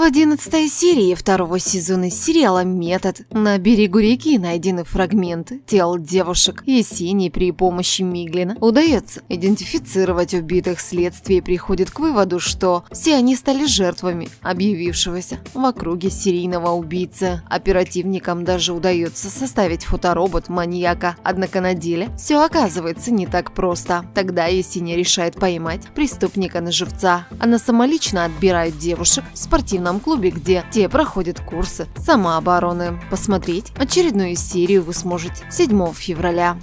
В одиннадцатой серии второго сезона сериала «Метод» на берегу реки найдены фрагменты тел девушек. Есении при помощи Миглина удается идентифицировать убитых. Следствие приходит к выводу, что все они стали жертвами объявившегося в округе серийного убийцы. Оперативникам даже удается составить фоторобот маньяка. Однако на деле все оказывается не так просто. Тогда Есения решает поймать преступника на живца. Она самолично отбирает девушек в спортивном спортивном клубе, где те проходят курсы самообороны. Посмотреть очередную серию вы сможете 7 февраля.